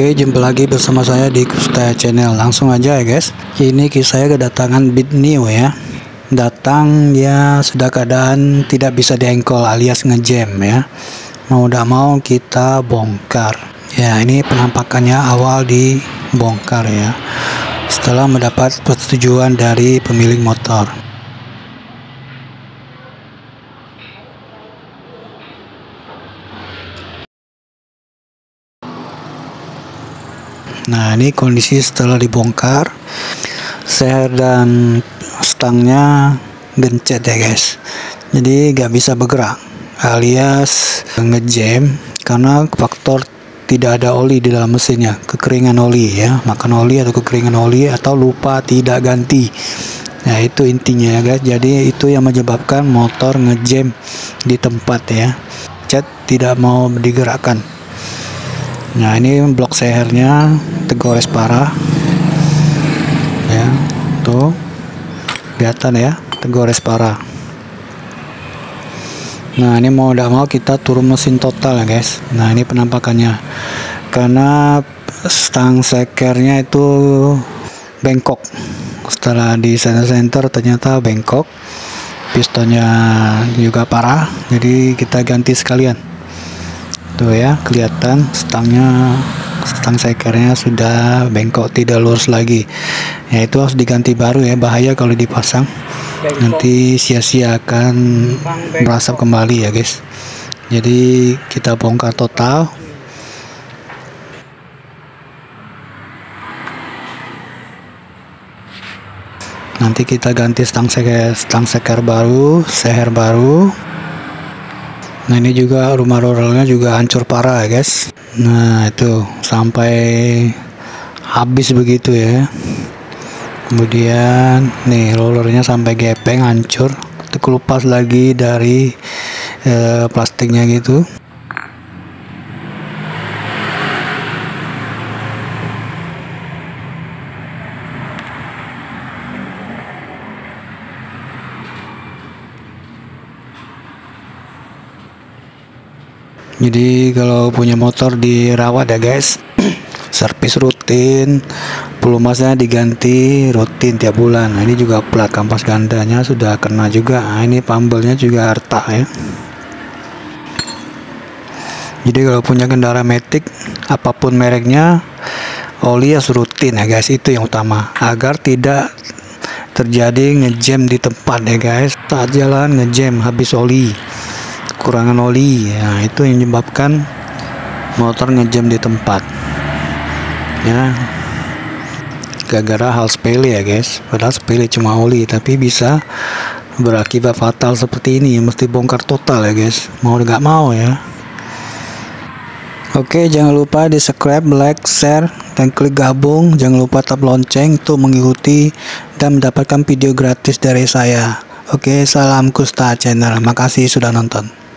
Oke, jumpa lagi bersama saya di Kusta Channel. Langsung aja ya guys. Ini saya kedatangan bit new ya. Datang ya sudah keadaan tidak bisa diengkol alias ngejam ya. Mau tidak mau kita bongkar. Ya, ini penampakannya awal dibongkar ya. Setelah mendapat persetujuan dari pemilik motor. Nah ini kondisi setelah dibongkar Seher dan stangnya gencet ya guys. Jadi gak bisa bergerak alias ngejam karena faktor tidak ada oli di dalam mesinnya. Kekeringan oli ya. Makan oli atau kekeringan oli atau lupa tidak ganti. Nah itu intinya ya guys. Jadi itu yang menyebabkan motor ngejam di tempat ya. Cat tidak mau digerakkan nah ini blok sehernya tegores parah ya tuh. Kelihatan ya tegores parah nah ini mau tidak mau kita turun mesin total ya guys. Nah ini penampakannya. Karena stang sekernya itu bengkok. Setelah di center center ternyata bengkok. Pistonnya juga parah jadi kita ganti sekalian tuh ya kelihatan stangnya stang sekernya sudah bengkok tidak lurus lagi. Ya itu harus diganti baru ya bahaya kalau dipasang. Nanti sia-sia akan merasap kembali ya guys. Jadi kita bongkar total. Nanti kita ganti stang seker stang seker baru seher baru nah ini juga rumah rollernya juga hancur parah ya guys. Nah itu sampai habis begitu ya. Kemudian nih rollernya sampai gepeng hancur. Itu kelupas lagi dari eh, plastiknya gitu jadi kalau punya motor dirawat ya guys. Servis rutin pelumasnya diganti rutin tiap bulan. Nah, ini juga plat kampas gandanya sudah kena juga. Nah, ini pambelnya juga retak ya. Jadi kalau punya kendaraan metik apa pun mereknya oli harus rutin ya guys. Itu yang utama. Agar tidak terjadi ngejam di tempat ya guys. Saat jalan ngejam habis oli kekurangan oli. Ya itu yang menyebabkan motor ngejam di tempat. Ya gara-gara hal sepele ya guys. Padahal sepele cuma oli tapi bisa berakibat fatal seperti ini. Mesti bongkar total ya guys. Mau nggak mau ya. Oke jangan lupa di subscribe like share dan klik gabung. Jangan lupa tap lonceng untuk mengikuti dan mendapatkan video gratis dari saya. Oke salam Kusta channel. Makasih sudah nonton